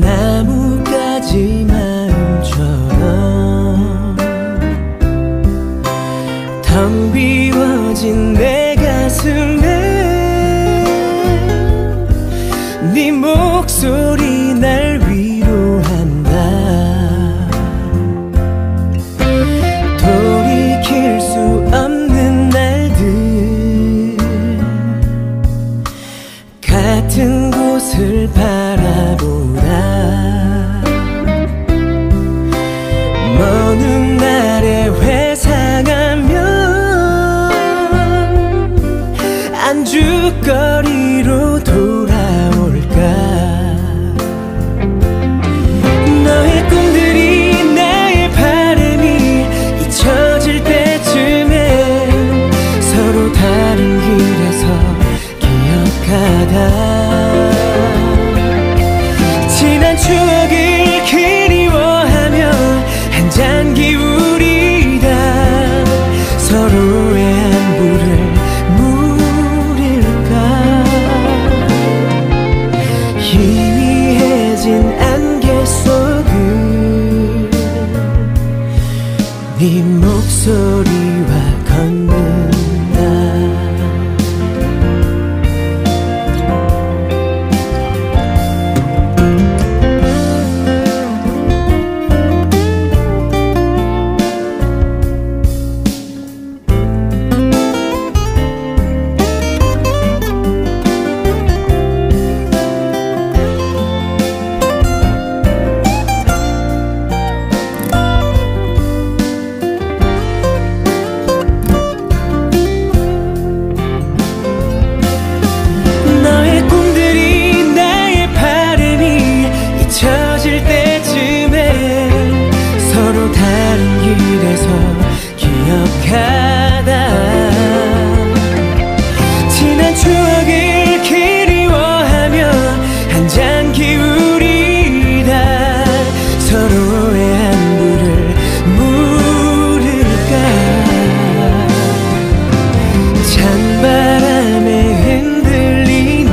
나뭇가지 마음처럼 텅 비워진 내 가슴에 목소리 날 같은 곳을 바라보다 먼 날에 회상하면 안주거리 네 목소리와 기억하다. 지난 추억을 그리워하며 한 잔 기울이다. 서로의 안부를 물을까? 찬바람에 흔들리는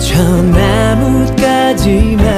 저 나뭇가지 마